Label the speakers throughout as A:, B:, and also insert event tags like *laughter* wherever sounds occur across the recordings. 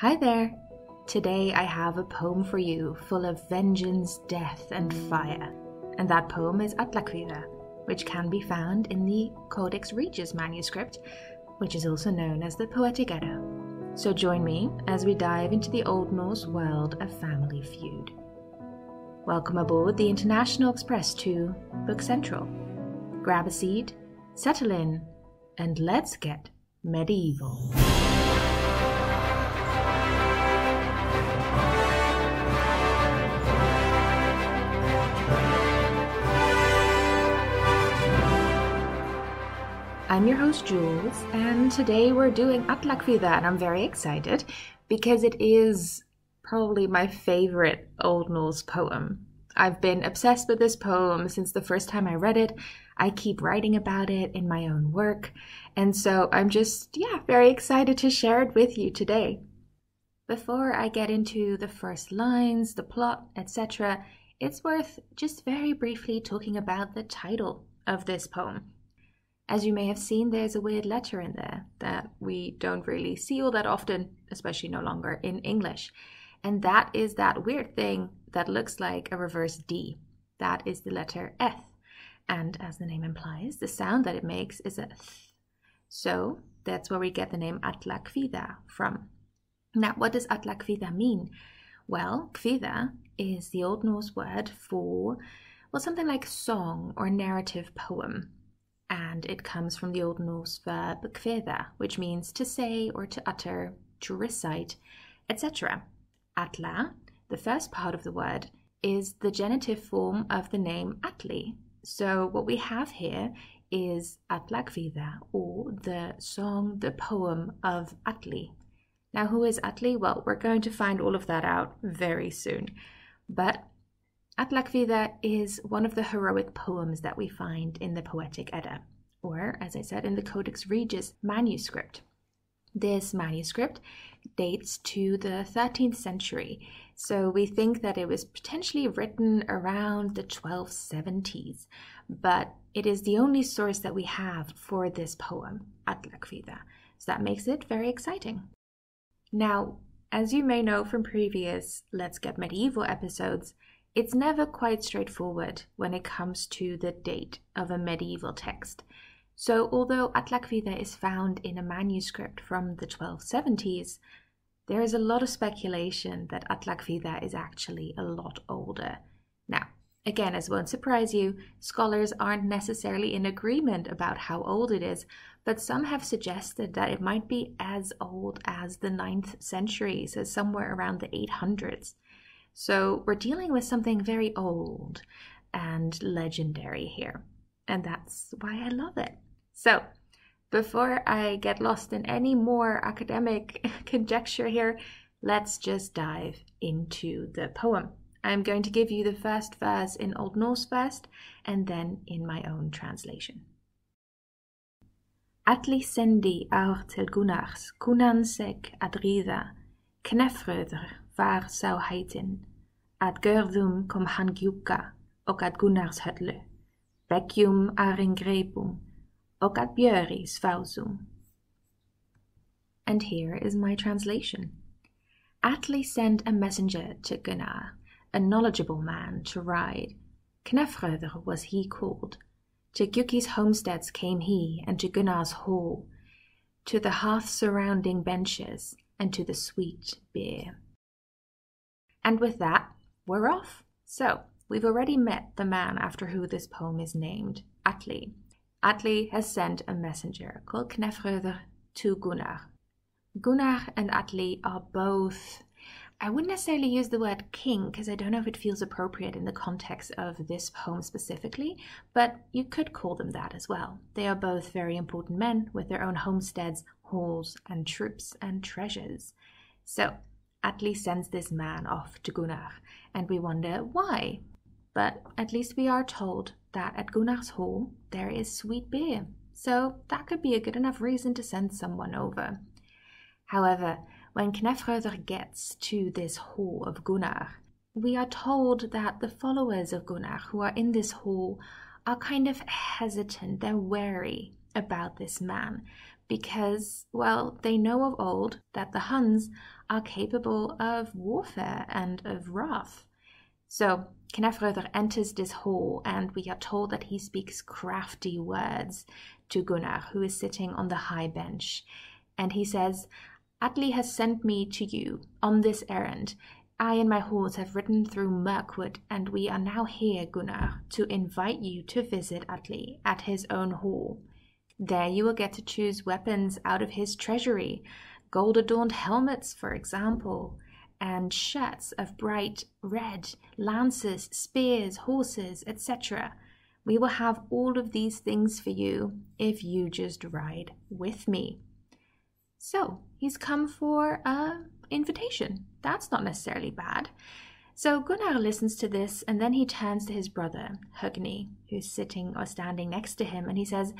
A: Hi there! Today I have a poem for you full of vengeance, death, and fire. And that poem is Atlakvida, which can be found in the Codex Regius manuscript, which is also known as the Poetic Edda. So join me as we dive into the Old Norse world of family feud. Welcome aboard the International Express to Book Central. Grab a seat, settle in, and let's get medieval. I'm your host, Jules, and today we're doing Atlakvida, and I'm very excited because it is probably my favorite Old Norse poem. I've been obsessed with this poem since the first time I read it. I keep writing about it in my own work, and so I'm just, yeah, very excited to share it with you today. Before I get into the first lines, the plot, etc., it's worth just very briefly talking about the title of this poem. As you may have seen, there's a weird letter in there that we don't really see all that often, especially no longer in English. And that is that weird thing that looks like a reverse D. That is the letter eth. And as the name implies, the sound that it makes is a th. So that's where we get the name Atlakvida from. Now, what does Atlakvida mean? Well, kvida is the Old Norse word for, well, something like song or narrative poem and it comes from the Old Norse verb kveða, which means to say or to utter, to recite, etc. Atla, the first part of the word, is the genitive form of the name Atli. So what we have here is Atlakvida, or the song, the poem of Atli. Now, who is Atli? Well, we're going to find all of that out very soon. But Atlakvida is one of the heroic poems that we find in the Poetic Edda, or, as I said, in the Codex Regius manuscript. This manuscript dates to the 13th century, so we think that it was potentially written around the 1270s, but it is the only source that we have for this poem, Atlakvida, so that makes it very exciting. Now, as you may know from previous Let's Get Medieval episodes, it's never quite straightforward when it comes to the date of a medieval text. So, although Atlakvida is found in a manuscript from the 1270s, there is a lot of speculation that Atlakvida is actually a lot older. Now, again, as won't surprise you, scholars aren't necessarily in agreement about how old it is, but some have suggested that it might be as old as the 9th century, so somewhere around the 800s. So we're dealing with something very old and legendary here. And that's why I love it. So before I get lost in any more academic *laughs* conjecture here, let's just dive into the poem. I'm going to give you the first verse in Old Norse first, and then in my own translation. Atli sendi aur til Gunnars, kunan seg adrida, knefrøder var sauheitin, ad Gerdum kom han gjukka, og ad Gunnars hödlu, Beccium aringrepum, og ad Björis fausum. And here is my translation. Atli sent a messenger to Gunnar, a knowledgeable man to ride. Knefröder was he called. To Giuki's homesteads came he, and to Gunnar's hall, to the hearth surrounding benches, and to the sweet beer. And with that, we're off. So, we've already met the man after who this poem is named, Atli. Atli has sent a messenger called Knefröder to Gunnar. Gunnar and Atli are both I wouldn't necessarily use the word king because I don't know if it feels appropriate in the context of this poem specifically, but you could call them that as well. They are both very important men with their own homesteads, halls, and troops and treasures. So Atli sends this man off to Gunnar, and we wonder why. But at least we are told that at Gunnar's hall there is sweet beer, so that could be a good enough reason to send someone over. However, when Knefröder gets to this hall of Gunnar, we are told that the followers of Gunnar who are in this hall are kind of hesitant, they're wary about this man because, well, they know of old that the Huns are capable of warfare and of wrath. So Knefröder enters this hall, and we are told that he speaks crafty words to Gunnar, who is sitting on the high bench. And he says, Atli has sent me to you on this errand. I and my horse have ridden through Mirkwood, and we are now here, Gunnar, to invite you to visit Atli at his own hall. There you will get to choose weapons out of his treasury, gold adorned helmets, for example, and shirts of bright red, lances, spears, horses, etc. We will have all of these things for you if you just ride with me. So he's come for a invitation. That's not necessarily bad. So Gunnar listens to this and then he turns to his brother, Hogni, who's sitting or standing next to him, and he says,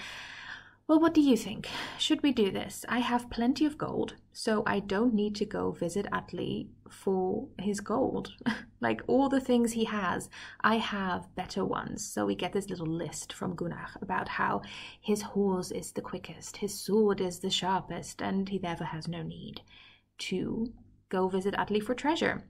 A: well, what do you think? Should we do this? I have plenty of gold, so I don't need to go visit Atli for his gold. *laughs* like all the things he has, I have better ones. So we get this little list from Gunnar about how his horse is the quickest, his sword is the sharpest, and he therefore has no need to go visit Atli for treasure.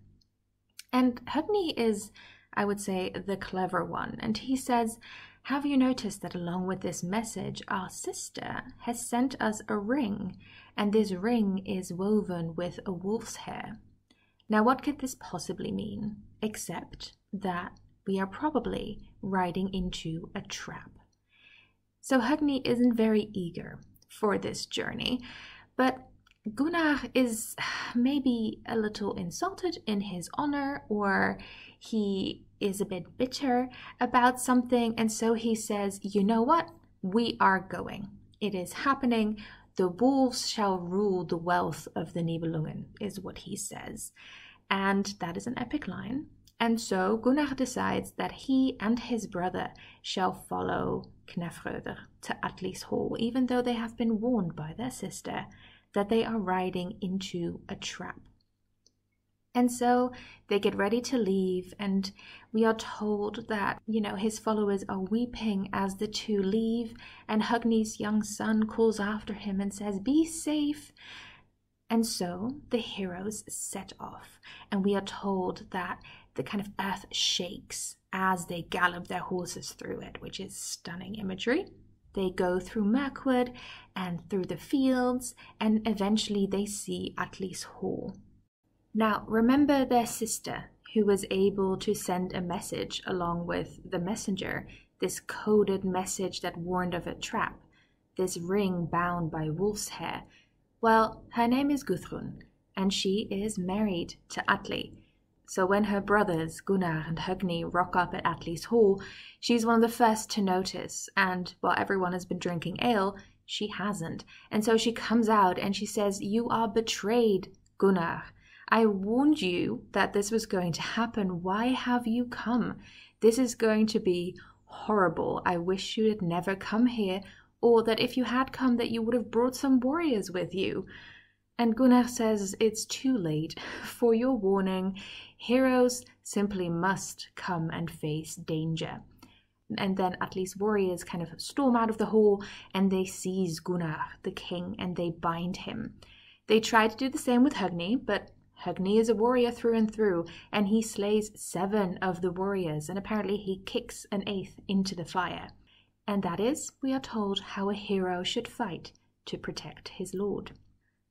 A: And Hogni is, I would say, the clever one, and he says, have you noticed that along with this message, our sister has sent us a ring, and this ring is woven with a wolf's hair? Now, what could this possibly mean, except that we are probably riding into a trap? So, Hogni isn't very eager for this journey, but Gunnar is *sighs* maybe a little insulted in his honor, or he is a bit bitter about something, and so he says, You know what? We are going. It is happening. The wolves shall rule the wealth of the Nibelungen, is what he says. And that is an epic line. And so Gunnar decides that he and his brother shall follow Knefröder to Atli's hall, even though they have been warned by their sister that they are riding into a trap. And so they get ready to leave, and we are told that, you know, his followers are weeping as the two leave, and Hogni's young son calls after him and says, Be safe. And so the heroes set off, and we are told that the kind of earth shakes as they gallop their horses through it, which is stunning imagery. They go through Mirkwood and through the fields, and eventually they see Atli's hall. Now, remember their sister, who was able to send a message along with the messenger, this coded message that warned of a trap, this ring bound by wolf's hair. Well, her name is Gudrun, and she is married to Atli. So when her brothers, Gunnar and Hogni, rock up at Atli's hall, she's one of the first to notice, and while everyone has been drinking ale, she hasn't. And so she comes out and she says, You are betrayed, Gunnar. I warned you that this was going to happen. Why have you come? This is going to be horrible. I wish you had never come here, or that if you had come, that you would have brought some warriors with you. And Gunnar says it's too late. *laughs* For your warning, heroes simply must come and face danger. And then Atli's warriors kind of storm out of the hall and they seize Gunnar, the king, and they bind him. They try to do the same with Hogni, but Hogni is a warrior through and through, and he slays seven of the warriors, and apparently he kicks an eighth into the fire. And that is, we are told, how a hero should fight to protect his lord.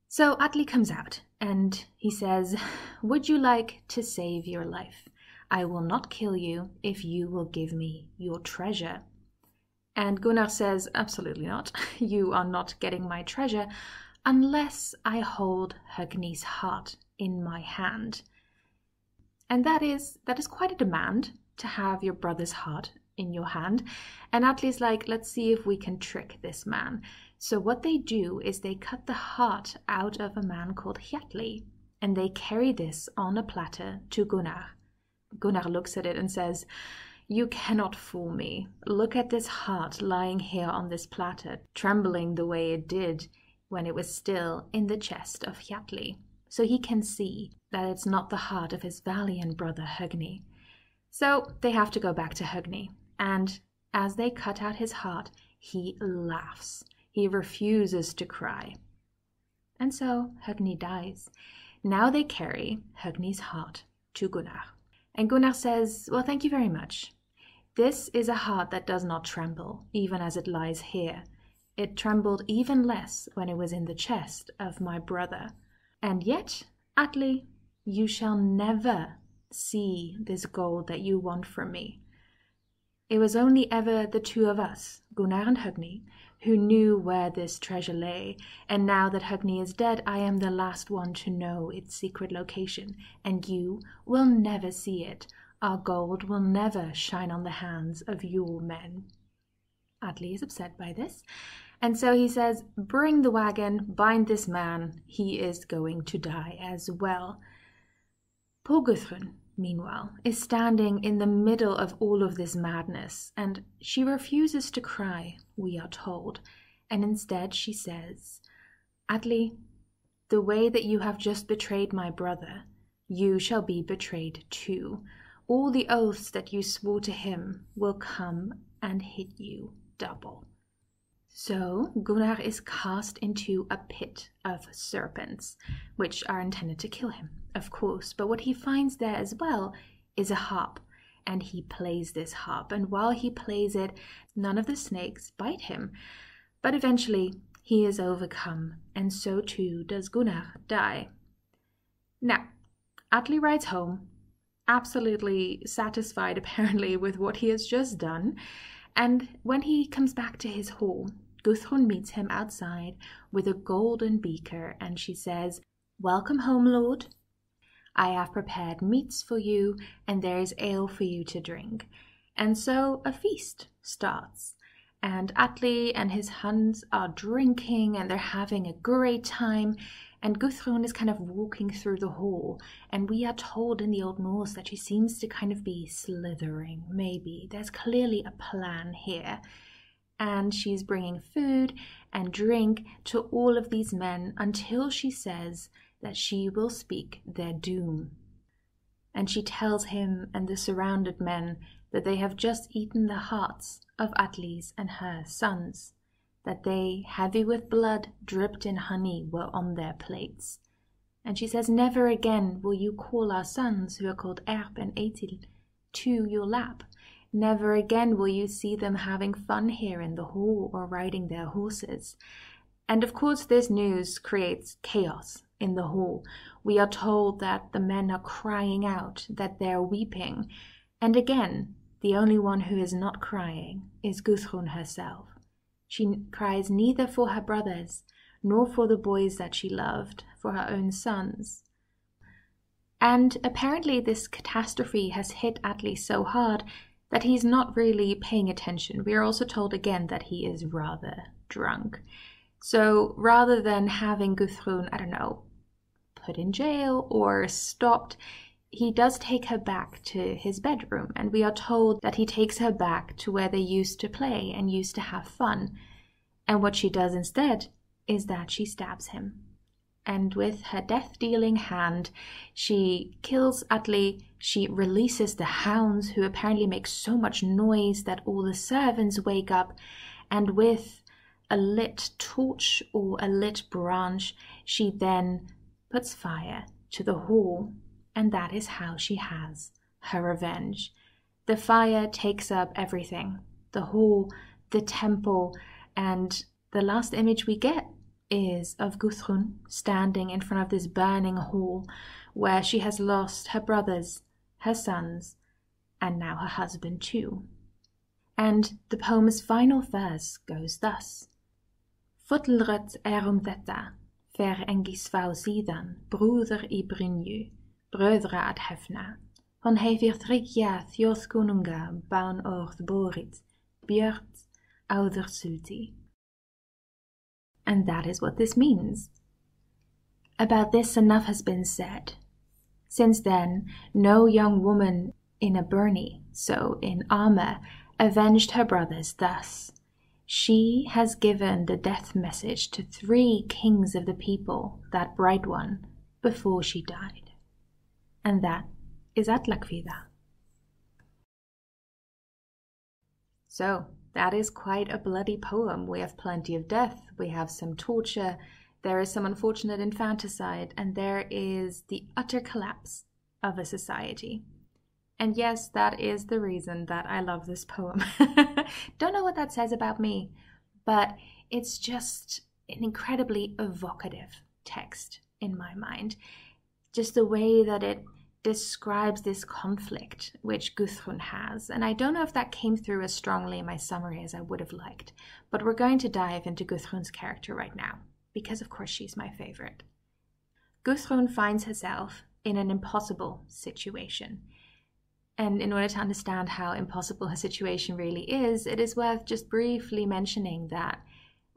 A: So Atli comes out, and he says, *sighs* Would you like to save your life? I will not kill you if you will give me your treasure. And Gunnar says, Absolutely not. *laughs* You are not getting my treasure unless I hold Hogni's heart in my hand. And that is that is quite a demand to have your brother's heart in your hand. And Atli's like, let's see if we can trick this man. So what they do is they cut the heart out of a man called Hjalli, and they carry this on a platter to Gunnar. Gunnar looks at it and says, You cannot fool me. Look at this heart lying here on this platter, trembling the way it did when it was still in the chest of Hjalli so he can see that it's not the heart of his valiant brother Hogni. So they have to go back to Hogni, and as they cut out his heart, he laughs. he refuses to cry. And so Hogni dies. Now they carry Hogni's heart to Gunnar. And Gunnar says, Well, thank you very much. This is a heart that does not tremble, even as it lies here. It trembled even less when it was in the chest of my brother. And yet, Atli, you shall never see this gold that you want from me. It was only ever the two of us, Gunnar and Hogni, who knew where this treasure lay, and now that Hogni is dead, I am the last one to know its secret location, and you will never see it. Our gold will never shine on the hands of your men. Atli is upset by this, and so he says, Bring the wagon, bind this man, he is going to die as well. Poor Gudrun, meanwhile, is standing in the middle of all of this madness, and she refuses to cry, we are told, and instead she says, Atli, the way that you have just betrayed my brother, you shall be betrayed too. All the oaths that you swore to him will come and hit you double. So Gunnar is cast into a pit of serpents, which are intended to kill him, of course. But what he finds there as well is a harp, and he plays this harp. And while he plays it, none of the snakes bite him. But eventually he is overcome, and so too does Gunnar die. Now, Atli rides home, absolutely satisfied *laughs* apparently with what he has just done. And when he comes back to his hall, Guthrun meets him outside with a golden beaker, and she says, Welcome home, Lord. I have prepared meats for you, and there is ale for you to drink. And so a feast starts. And Atli and his Huns are drinking and they're having a great time. And Gudrun is kind of walking through the hall. And we are told in the Old Norse that she seems to kind of be slithering, maybe. There's clearly a plan here and she's bringing food and drink to all of these men until she says that she will speak their doom. And she tells him and the surrounded men that they have just eaten the hearts of Atli's and her sons, that they, heavy with blood dripped in honey, were on their plates. And she says, Never again will you call our sons, who are called Erp and Etil, to your lap, Never again will you see them having fun here in the hall or riding their horses. And of course, this news creates chaos in the hall. We are told that the men are crying out, that they're weeping. And again, the only one who is not crying is Guthrun herself. She cries neither for her brothers, nor for the boys that she loved, for her own sons. And apparently, this catastrophe has hit Atli so hard that he's not really paying attention. We are also told again that he is rather drunk. So rather than having Guthrun, I don't know, put in jail or stopped, he does take her back to his bedroom, and we are told that he takes her back to where they used to play and used to have fun. And what she does instead is that she stabs him and with her death dealing hand, she kills Atli. She releases the hounds, who apparently make so much noise that all the servants wake up, and with a lit torch or a lit branch, she then puts fire to the hall, and that is how she has her revenge. The fire takes up everything the hall, the temple, and the last image we get is of Guthrun standing in front of this burning hall where she has lost her brothers, her sons, and now her husband too. And the poem's final verse goes thus. Fottelrødt er om dette, fer engisvau sidan, broder i Brynju, borit, björt. And that is what this means. About this, enough has been said. Since then, no young woman in a byrnie, so in armor, avenged her brothers thus. She has given the death message to three kings of the people, that bright one, before she died. And that is Atlakvida. So, that is quite a bloody poem. We have plenty of death, we have some torture, there is some unfortunate infanticide, and there is the utter collapse of a society. And yes, that is the reason that I love this poem. *laughs* Don't know what that says about me, but it's just an incredibly evocative text in my mind. Just the way that it describes this conflict which Gudrun has. And I don't know if that came through as strongly in my summary as I would have liked, but we're going to dive into Gudrun's character right now, because of course she's my favorite. Gudrun finds herself in an impossible situation. And in order to understand how impossible her situation really is, it is worth just briefly mentioning that,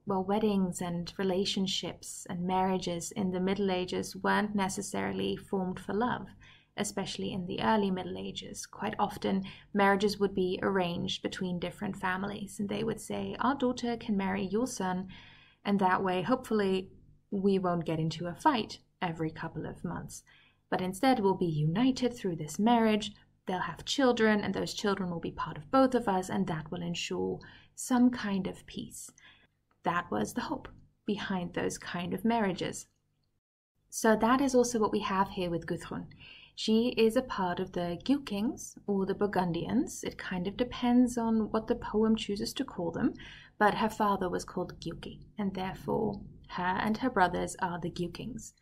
A: well, weddings and relationships and marriages in the Middle Ages weren't necessarily formed for love, especially in the early Middle Ages. Quite often, marriages would be arranged between different families, and they would say, Our daughter can marry your son, and that way, hopefully, we won't get into a fight every couple of months. But instead, we'll be united through this marriage they'll have children, and those children will be part of both of us, and that will ensure some kind of peace. That was the hope behind those kind of marriages. So that is also what we have here with Gudrun. She is a part of the Giukings or the Burgundians. It kind of depends on what the poem chooses to call them, but her father was called Giuki, and therefore her and her brothers are the Giukings.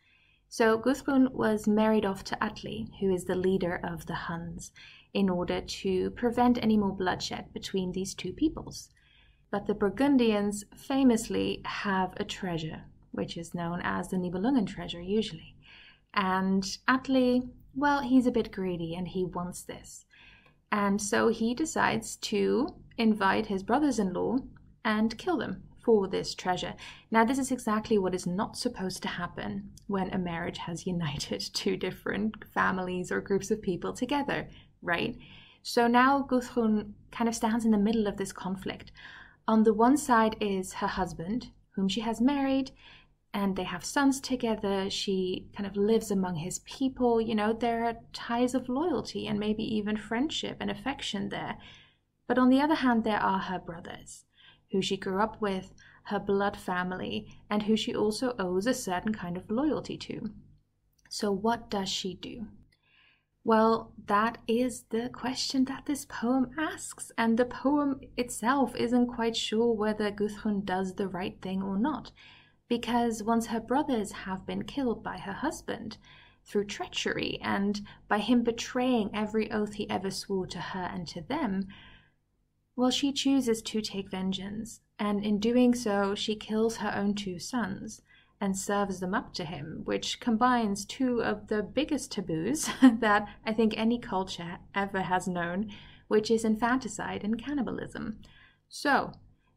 A: So Gudrun was married off to Atli, who is the leader of the Huns, in order to prevent any more bloodshed between these two peoples. But the Burgundians famously have a treasure, which is known as the Nibelungen treasure usually. And Atli, well, he's a bit greedy and he wants this. And so he decides to invite his brothers in law and kill them for this treasure. Now, this is exactly what is not supposed to happen when a marriage has united *laughs* two different families or groups of people together, right? So now Guthrun kind of stands in the middle of this conflict. On the one side is her husband, whom she has married, and they have sons together. She kind of lives among his people. You know, there are ties of loyalty and maybe even friendship and affection there. But on the other hand, there are her brothers who she grew up with, her blood family, and who she also owes a certain kind of loyalty to. So, what does she do? Well, that is the question that this poem asks, and the poem itself isn't quite sure whether Guthrun does the right thing or not, because once her brothers have been killed by her husband through treachery and by him betraying every oath he ever swore to her and to them, well, she chooses to take vengeance, and in doing so, she kills her own two sons and serves them up to him, which combines two of the biggest taboos *laughs* that I think any culture ever has known, which is infanticide and cannibalism. So,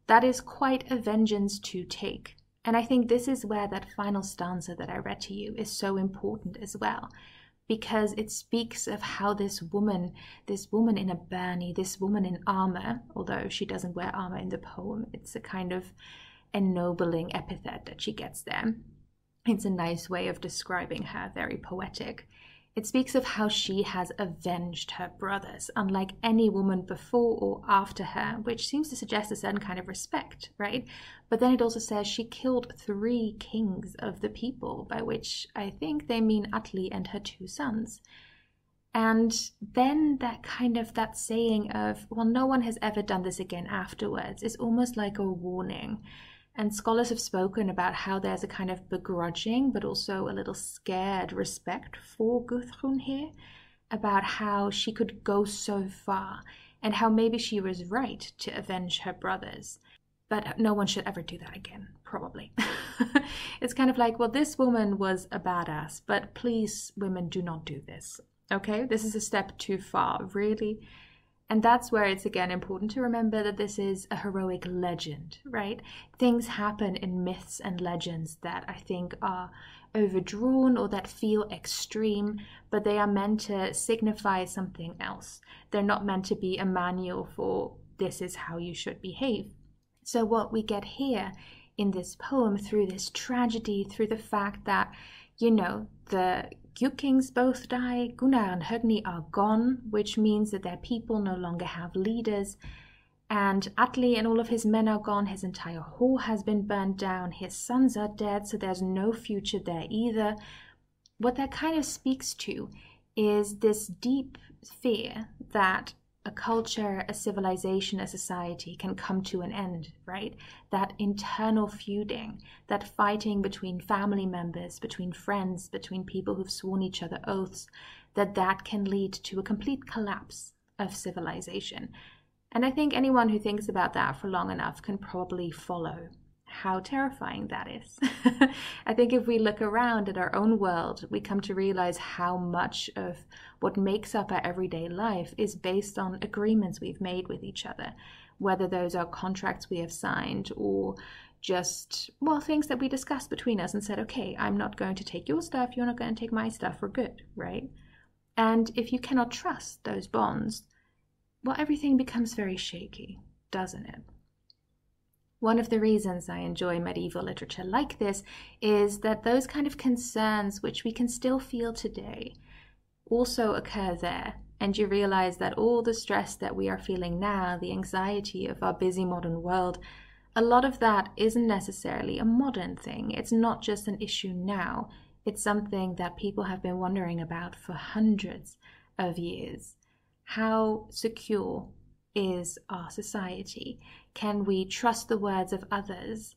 A: that is quite a vengeance to take. And I think this is where that final stanza that I read to you is so important as well, because it speaks of how this woman, this woman in a byrnie, this woman in armor, although she doesn't wear armor in the poem, it's a kind of ennobling epithet that she gets there. It's a nice way of describing her, very poetic. It speaks of how she has avenged her brothers, unlike any woman before or after her, which seems to suggest a certain kind of respect, right? But then it also says she killed three kings of the people, by which I think they mean Atli and her two sons. And then that kind of that saying of, well, no one has ever done this again afterwards is almost like a warning and scholars have spoken about how there's a kind of begrudging, but also a little scared respect for Gudrun here, about how she could go so far, and how maybe she was right to avenge her brothers. But no one should ever do that again, probably. *laughs* it's kind of like, well, this woman was a badass, but please, women, do not do this. Okay? This is a step too far, really and that's where it's again important to remember that this is a heroic legend, right? Things happen in myths and legends that I think are overdrawn or that feel extreme, but they are meant to signify something else. They're not meant to be a manual for this is how you should behave. So, what we get here in this poem through this tragedy, through the fact that, you know, the Giukings both die, Gunnar and Hogni are gone, which means that their people no longer have leaders. And Atli and all of his men are gone, his entire hall has been burned down, his sons are dead, so there's no future there either. What that kind of speaks to is this deep fear that a culture, a civilization, a society can come to an end, right? That internal feuding, that fighting between family members, between friends, between people who've sworn each other oaths, that that can lead to a complete collapse of civilization. And I think anyone who thinks about that for long enough can probably follow how terrifying that is. *laughs* I think if we look around at our own world, we come to realize how much of what makes up our everyday life is based on agreements we've made with each other, whether those are contracts we have signed or just, well, things that we discussed between us and said, okay, I'm not going to take your stuff, you're not going to take my stuff, we're good, right? And if you cannot trust those bonds, well, everything becomes very shaky, doesn't it? One of the reasons I enjoy medieval literature like this is that those kind of concerns, which we can still feel today, also occur there. And you realize that all the stress that we are feeling now, the anxiety of our busy modern world, a lot of that isn't necessarily a modern thing. It's not just an issue now, it's something that people have been wondering about for hundreds of years. How secure is our society? Can we trust the words of others?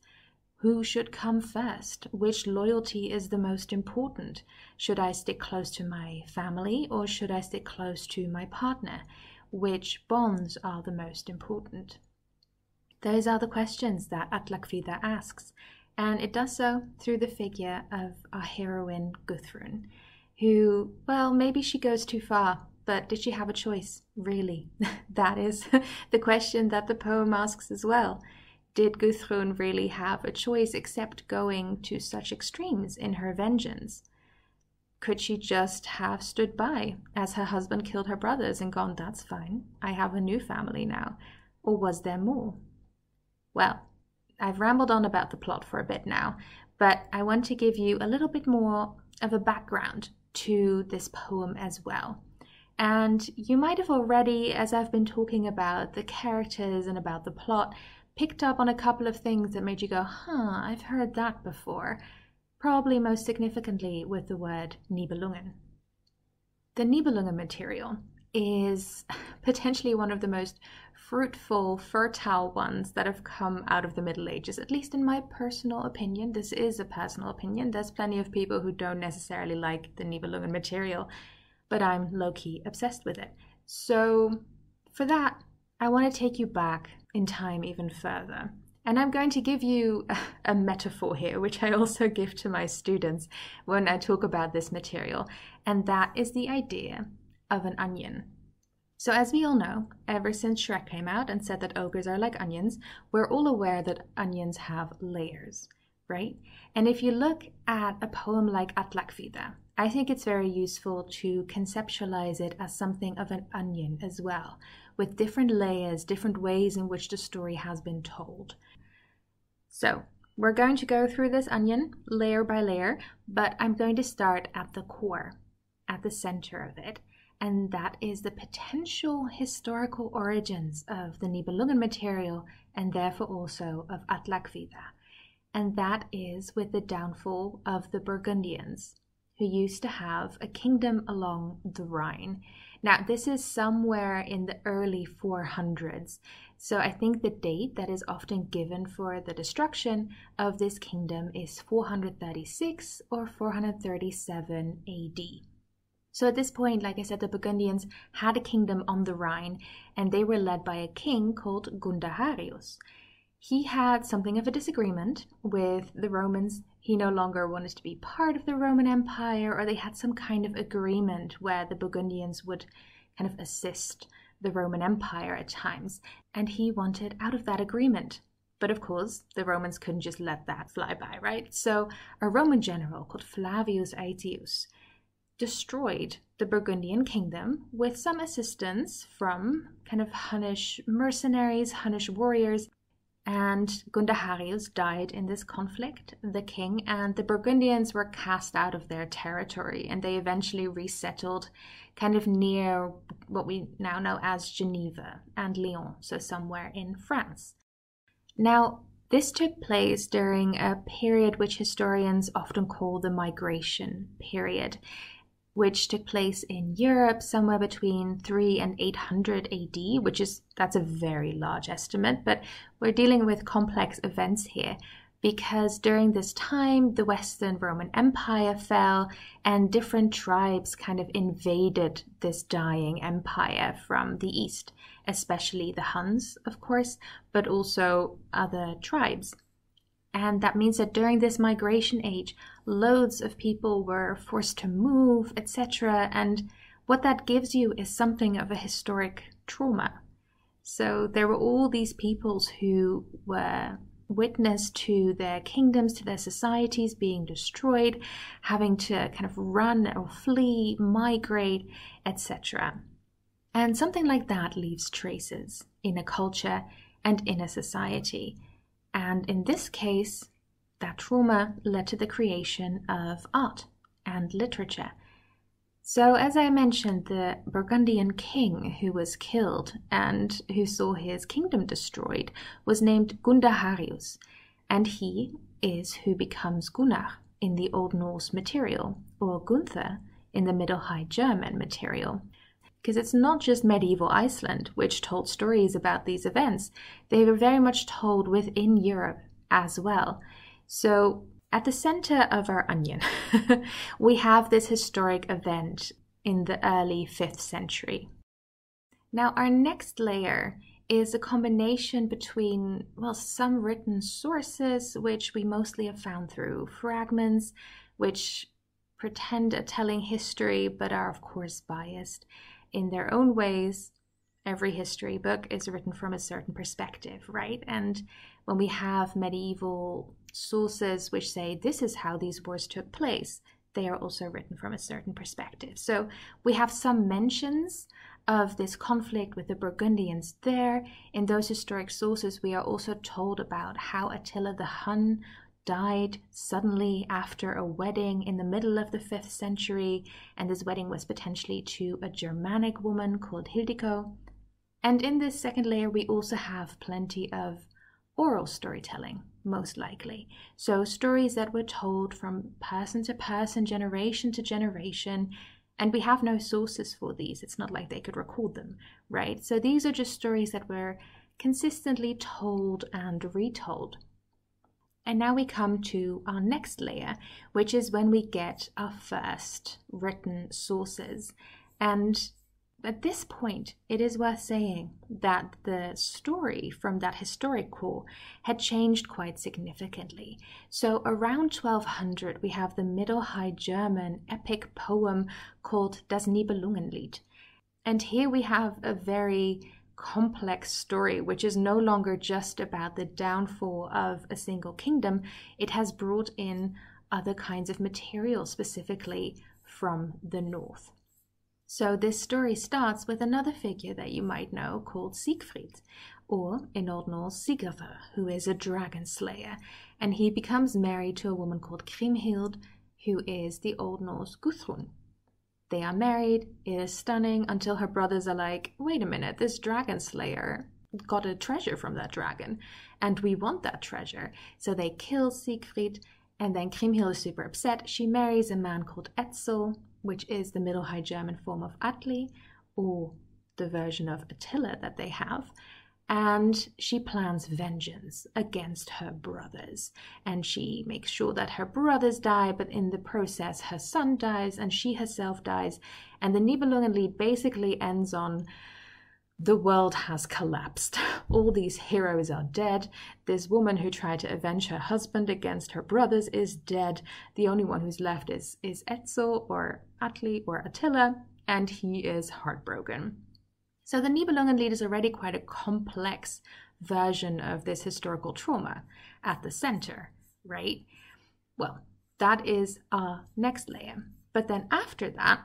A: Who should come first? Which loyalty is the most important? Should I stick close to my family or should I stick close to my partner? Which bonds are the most important? Those are the questions that Atlakvida asks, and it does so through the figure of our heroine Guthrun, who, well, maybe she goes too far but did she have a choice, really? *laughs* that is *laughs* the question that the poem asks as well. Did Guthrun really have a choice except going to such extremes in her vengeance? Could she just have stood by as her husband killed her brothers and gone, That's fine, I have a new family now? Or was there more? Well, I've rambled on about the plot for a bit now, but I want to give you a little bit more of a background to this poem as well. And you might have already, as I've been talking about the characters and about the plot, picked up on a couple of things that made you go, huh, I've heard that before. Probably most significantly with the word Nibelungen. The Nibelungen material is *laughs* potentially one of the most fruitful, fertile ones that have come out of the Middle Ages, at least in my personal opinion. This is a personal opinion. There's plenty of people who don't necessarily like the Nibelungen material but I'm low key obsessed with it. So, for that, I want to take you back in time even further. And I'm going to give you *laughs* a, metaphor here, which I also *laughs* give to my students when I talk about this material, and that is the idea of an onion. So, as we all know, ever since Shrek came out and said that ogres are like onions, we're all aware that onions have layers, right? And if you look at a poem like Atlakvida, I think it's very useful to conceptualize it as something of an onion as well, with different layers, different ways in which the story has been told. So, we're going to go through this onion layer by layer, but I'm going to start at the core, at the center of it, and that is the potential historical origins of the Nibelungen material and therefore also of Atlakvida. And that is with the downfall of the Burgundians who used to have a kingdom along the Rhine. Now, this is somewhere in the early 400s, so I think the date that is often given for the destruction of this kingdom is 436 or 437 AD. So at this point, like I said, the Burgundians had a kingdom on the Rhine, and they were led by a king called Gundaharius. He had something of a disagreement with the Romans he no longer wanted to be part of the Roman Empire, or they had some kind of agreement where the Burgundians would kind of assist the Roman Empire at times, and he wanted out of that agreement. But of course, the Romans couldn't just let that fly by, right? So a Roman general called Flavius Aetius destroyed the Burgundian kingdom with some assistance from kind of Hunnish mercenaries, Hunnish warriors, and Gundaharius died in this conflict, the king, and the Burgundians were cast out of their territory and they eventually resettled kind of near what we now know as Geneva and Lyon, so somewhere in France. Now, this took place during a period which historians often call the migration period which took place in Europe somewhere between 3 and 800 AD, which is that's a very large estimate, but we're dealing with complex events here because during this time the Western Roman Empire fell and different tribes kind of invaded this dying empire from the east, especially the Huns, of course, but also other tribes. And that means that during this migration age, loads of people were forced to move, etc. And what that gives you is something of a historic trauma. So there were all these peoples who were witness to their kingdoms, to their societies being destroyed, having to kind of run or flee, migrate, etc. And something like that leaves traces in a culture and in a society. And in this case, that trauma led to the creation of art and literature. So, as I mentioned, the Burgundian king who was killed and who saw his kingdom destroyed was named Gundaharius, and he is who becomes Gunnar in the Old Norse material, or Gunther in the Middle High German material because it's not just medieval Iceland which told stories about these events, they were very much told within Europe as well. So, at the center of our onion, *laughs* we have this historic event in the early 5th century. Now, our next layer is a combination between, well, some written sources, which we mostly have found through fragments, which pretend a telling history but are, of course, biased, in their own ways, every history book is written from a certain perspective, right? And when we have medieval sources which say this is how these wars took place, they are also written from a certain perspective. So we have some mentions of this conflict with the Burgundians there. In those historic sources, we are also told about how Attila the Hun died suddenly after a wedding in the middle of the 5th century, and this wedding was potentially to a Germanic woman called Hildiko. And in this second layer, we also have plenty of oral storytelling, most likely. So, stories that were told from person to person, generation to generation, and we have no sources for these. It's not like they could record them, right? So, these are just stories that were consistently told and retold. And now we come to our next layer, which is when we get our first written sources. And at this point, it is worth saying that the story from that historic core had changed quite significantly. So, around 1200, we have the Middle High German epic poem called Das Nibelungenlied. And here we have a very complex story, which is no longer just about the downfall of a single kingdom. It has brought in other kinds of material, specifically from the north. So, this story starts with another figure that you might know called Siegfried, or in Old Norse, Sigurður, who is a dragon slayer, and he becomes married to a woman called Kriemhild, who is the Old Norse Guthrun. They are married, it is stunning until her brothers are like, wait a minute, this dragon slayer got a treasure from that dragon, and we want that treasure. So they kill Siegfried, and then Kriemhild is super upset. She marries a man called Etzel, which is the Middle High German form of Atli, or the version of Attila that they have and she plans vengeance against her brothers. And she makes sure that her brothers die, but in the process, her son dies and she herself dies. And the Nibelungenlied basically ends on the world has collapsed. All these heroes are dead. This woman who tried to avenge her husband against her brothers is dead. The only one who's left is, is Etzel or Atli or Attila, and he is heartbroken. So the Nibelungen Nibelungenlied is already quite a complex version of this historical trauma at the center, right? Well, that is our next layer. But then after that,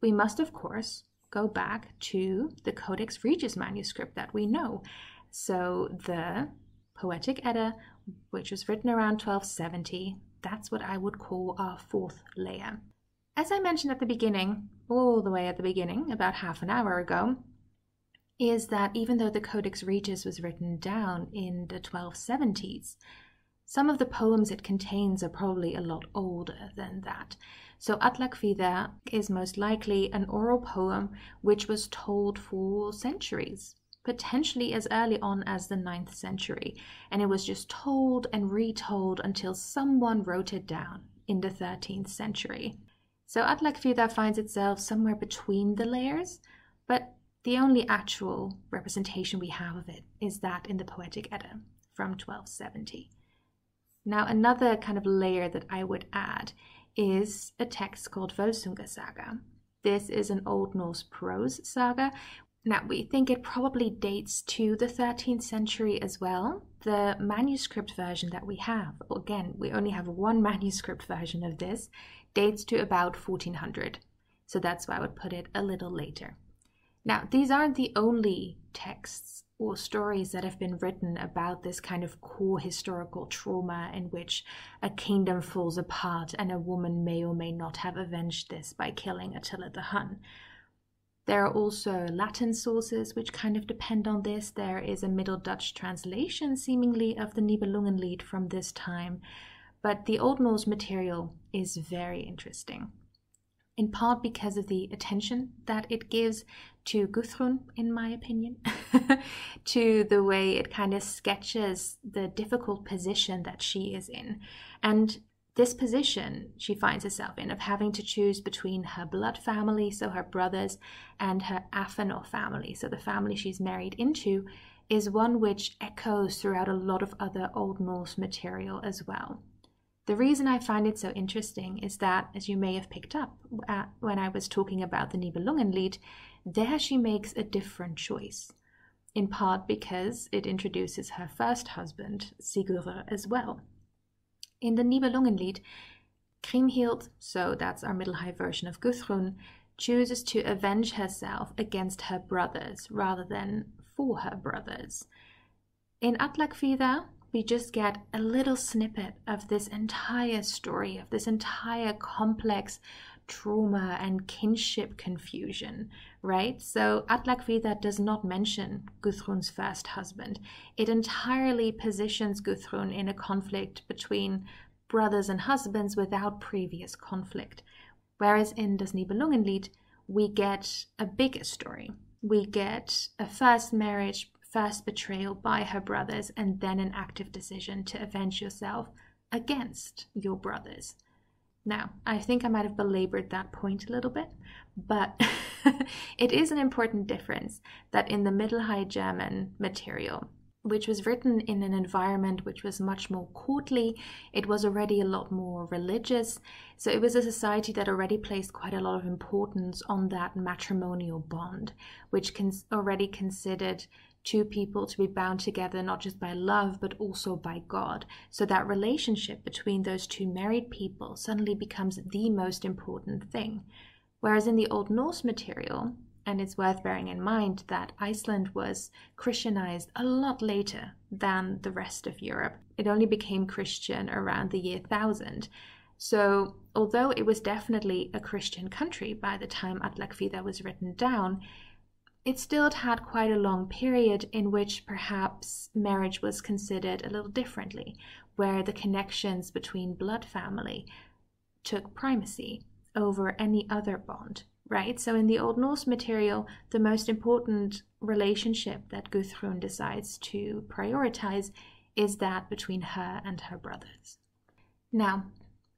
A: we must, of course, go back to the Codex Regius manuscript that we know. So the Poetic Edda, which was written around 1270. That's what I would call our fourth layer. As I mentioned at the beginning, all the way at the beginning, about half an hour ago, is that even though the Codex Regius was written down in the 1270s, some of the poems it contains are probably a lot older than that. So Atlakvida is most likely an oral poem which was told for centuries, potentially as early on as the 9th century, and it was just told and retold until someone wrote it down in the 13th century. So Atlakvida finds itself somewhere between the layers, but the only actual representation we have of it is that in the Poetic Edda from 1270. Now, another kind of layer that I would add is a text called Völsunga Saga. This is an Old Norse prose saga. Now, we think it probably dates to the 13th century as well. The manuscript version that we have, again, we only have one *laughs* manuscript version of this, dates to about 1400. So that's why I would put it a little later. Now, these aren't the only texts or stories that have been written about this kind of core historical trauma in which a kingdom falls apart and a woman may or may not have avenged this by killing Attila the Hun. There are also Latin sources which kind of depend on this. There is a Middle Dutch translation, seemingly, of the Nibelungenlied from this time, but the Old Norse material is very interesting in part because of the attention that it gives to Guthrun, in my opinion, *laughs* to the way it kind of sketches the difficult position that she is in. And this position she finds herself in of having to choose between her blood family, so her brothers, and her Athanor family, so the family she's married into, is one which echoes throughout a lot of other Old Norse material as well. The reason I find it so interesting is that, as you may have picked up uh, when I was talking about the Nibelungenlied, there she makes a different choice, in part because it introduces her first husband, Sigurður, as well. In the Nibelungenlied, Kriemhild, so that's our Middle High version of Guthrun, chooses to avenge herself against her brothers rather than for her brothers. In Atlakviða, we just get a little snippet of this entire story, of this entire complex trauma and kinship confusion, right? So Atlakviða does not mention Guthrun's first husband. It entirely positions Guthrun in a conflict between brothers and husbands without previous conflict. Whereas in Das Nibelungenlied, we get a bigger story. We get a first marriage first betrayal by her brothers and then an active decision to avenge yourself against your brothers. Now, I think I might have belabored that point a little bit, but *laughs* it is an important difference that in the Middle High German material, which was written in an environment which was much more courtly. It was already a lot more religious. So it was a society that already placed quite a lot of importance on that matrimonial bond, which cons- already considered two people to be bound together not just by love but also by God. So that relationship between those two married people suddenly becomes the most important thing. Whereas in the Old Norse material, and it's worth bearing in mind that Iceland was Christianized a lot later than the rest of Europe. It only became Christian around the year 1000. So, although it was definitely a Christian country by the time Atlakviða was written down, it still had quite a long period in which perhaps marriage was considered a little differently, where the connections between blood family took primacy over any other bond, right? So in the Old Norse material, the most important relationship that Guthrun decides to prioritize is that between her and her brothers. Now,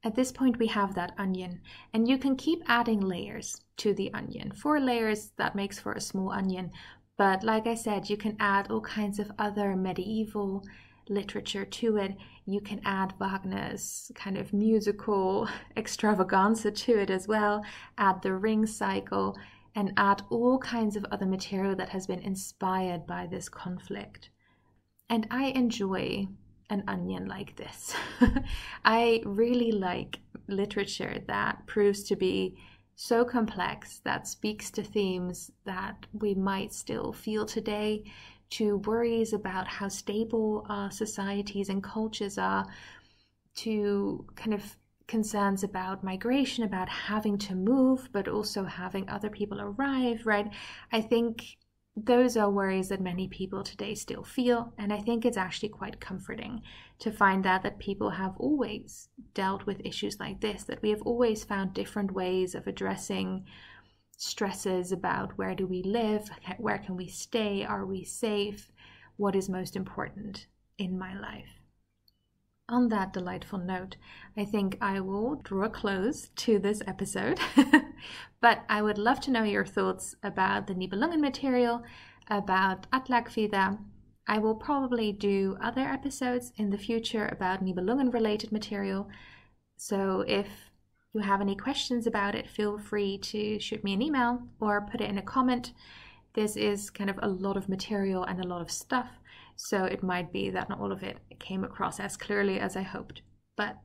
A: at this point we have that onion and you can keep adding layers to the onion. Four layers, that makes for a small onion. But like I said, you can add all kinds of other medieval literature to it. You can add Wagner's kind of musical *laughs* extravaganza to it as well, add the ring cycle, and add all kinds of other material that has been inspired by this conflict. And I enjoy an onion like this. *laughs* I really like literature that proves to be so complex, that speaks to themes that we might still feel today, to worries about how stable our societies and cultures are, to kind of concerns about migration, about having to move, but also having other people arrive, right? I think those are worries that many people today still feel and i think it's actually quite comforting to find out that people have always dealt with issues like this that we have always found different ways of addressing stresses about where do we live where can we stay are we safe what is most important in my life on that delightful note, I think I will draw a close to this episode. *laughs* but I would love to know your thoughts about the Nibelungen material, about Atlakviða. I will probably do other episodes in the future about Nibelungen related material. So if you have any questions about it, feel free to shoot me an email or put it in a comment. This is kind of a lot of material and a lot of stuff. So it might be that not all of it came across as clearly as I hoped. But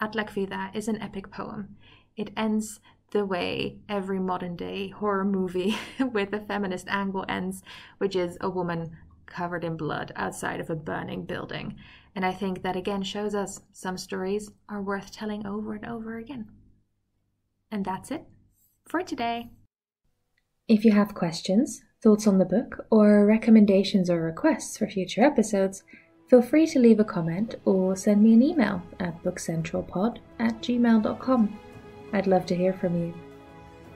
A: Atlakviða is an epic poem. It ends the way every modern day horror movie *laughs* with a feminist angle ends, which is a woman covered in blood outside of a burning building. And I think that again shows us some stories are worth telling over and over again. And that's it for today. If you have questions, thoughts on the book, or recommendations or requests for future episodes, feel free to leave a comment or send me an email at bookcentralpod at gmail.com. I'd love to hear from you.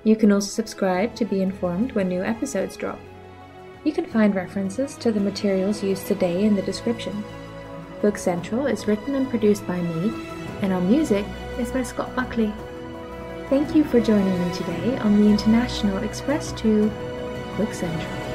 A: You can also subscribe to be informed when new episodes drop. You can find references to the materials used today in the description. Book Central is written and produced by me, and our music is by Scott Buckley. Thank you for joining me today on the International Express to Book Central.